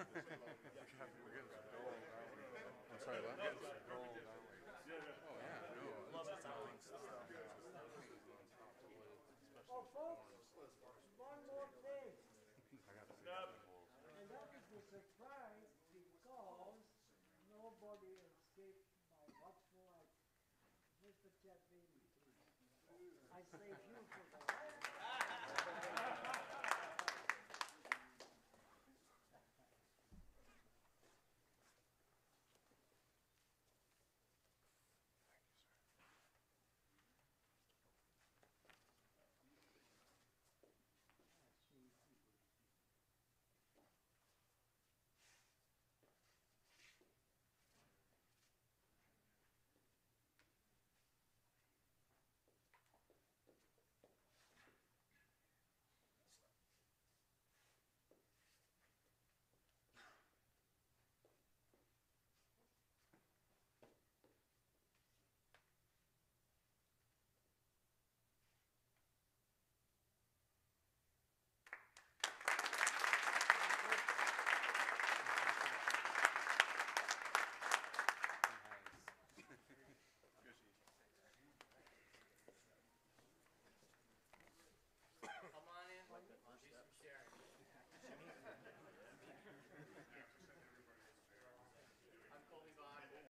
I'm sorry, what? Oh, yeah, no. Love the sounds. Oh, folks, one more thing. I got to see Yep. And that is a surprise because nobody escaped my watchful eye. Mr. Chad Bailey. I say you for that.